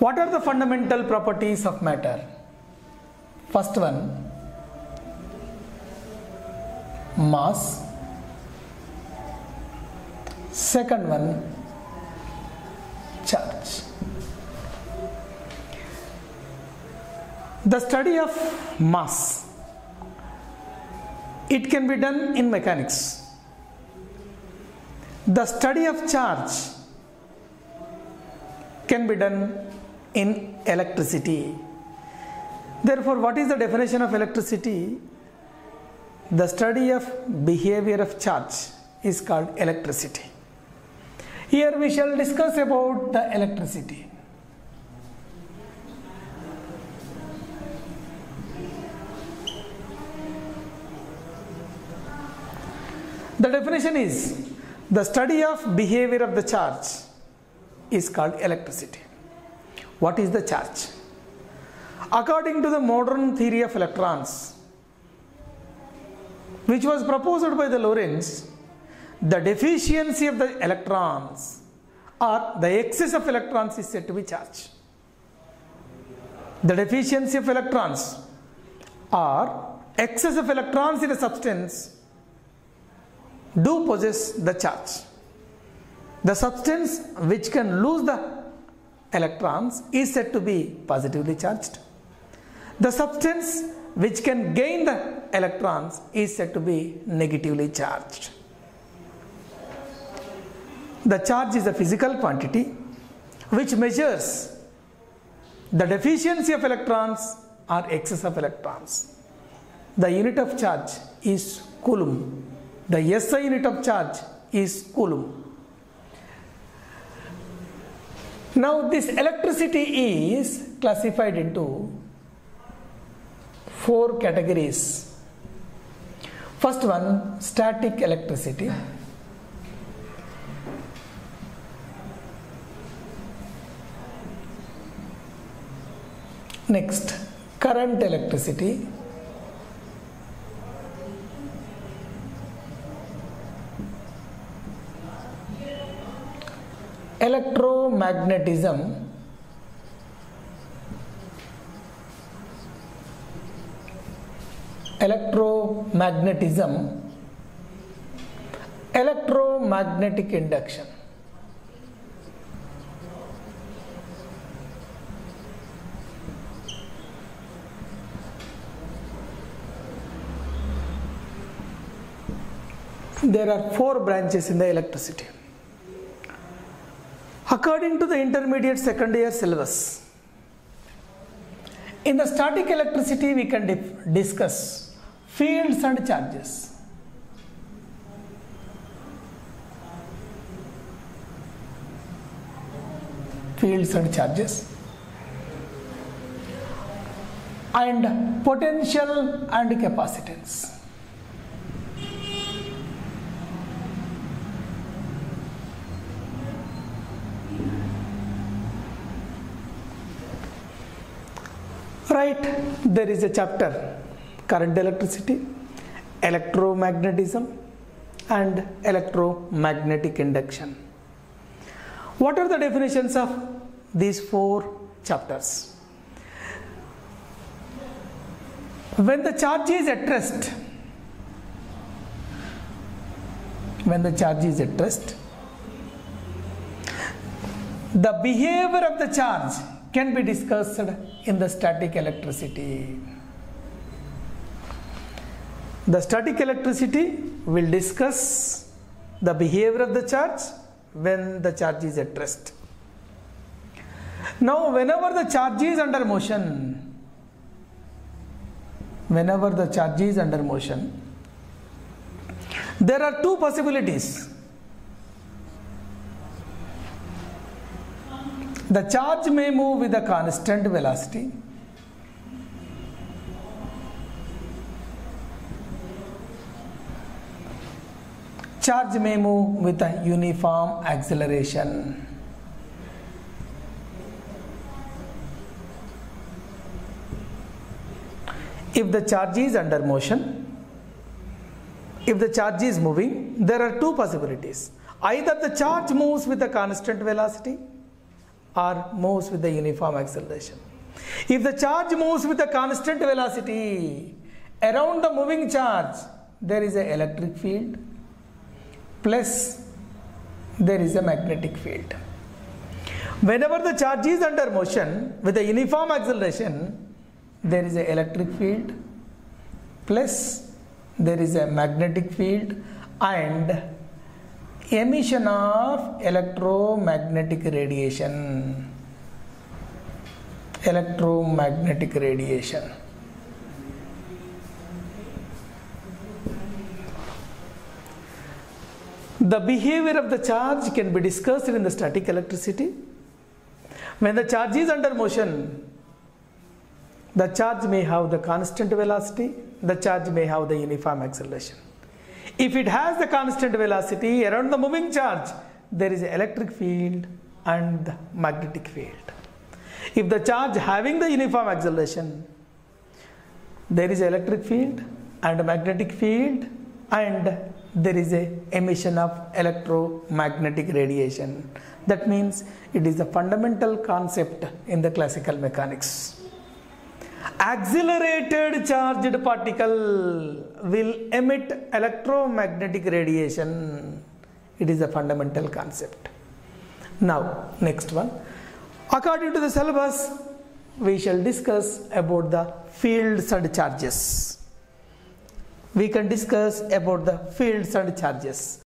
What are the fundamental properties of matter? First one mass. Second one charge. The study of mass it can be done in mechanics. The study of charge can be done in electricity. Therefore, what is the definition of electricity? The study of behavior of charge is called electricity. Here we shall discuss about the electricity. The definition is the study of behavior of the charge is called electricity. What is the charge? According to the modern theory of electrons, which was proposed by the Lorentz, the deficiency of the electrons or the excess of electrons is said to be charge. The deficiency of electrons or excess of electrons in a substance do possess the charge. The substance which can lose the electrons is said to be positively charged. The substance which can gain the electrons is said to be negatively charged. The charge is a physical quantity which measures the deficiency of electrons or excess of electrons. The unit of charge is coulomb. The SI unit of charge is coulomb. Now this electricity is classified into four categories. First one static electricity. Next current electricity. Electromagnetism electromagnetism electromagnetic induction. There are four branches in the electricity according to the intermediate second year syllabus in the static electricity we can discuss fields and charges. Fields and charges. And potential and capacitance right there is a chapter current electricity electromagnetism and electromagnetic induction. What are the definitions of these four chapters? When the charge is at rest when the charge is at rest the behavior of the charge can be discussed in the static electricity. The static electricity will discuss the behavior of the charge when the charge is at rest. Now, whenever the charge is under motion, whenever the charge is under motion, there are two possibilities. The charge may move with a constant velocity. Charge may move with a uniform acceleration. If the charge is under motion, if the charge is moving, there are two possibilities. Either the charge moves with a constant velocity or moves with the uniform acceleration. If the charge moves with a constant velocity, around the moving charge there is a electric field plus there is a magnetic field. Whenever the charge is under motion with a uniform acceleration, there is a electric field plus there is a magnetic field and emission of electromagnetic radiation. Electromagnetic radiation. The behavior of the charge can be discussed in the static electricity. When the charge is under motion the charge may have the constant velocity the charge may have the uniform acceleration if it has the constant velocity around the moving charge, there is electric field and magnetic field. If the charge having the uniform acceleration, there is electric field and a magnetic field and there is a emission of electromagnetic radiation. That means it is a fundamental concept in the classical mechanics accelerated charged particle will emit electromagnetic radiation. It is a fundamental concept. Now next one. According to the syllabus we shall discuss about the fields and charges. We can discuss about the fields and charges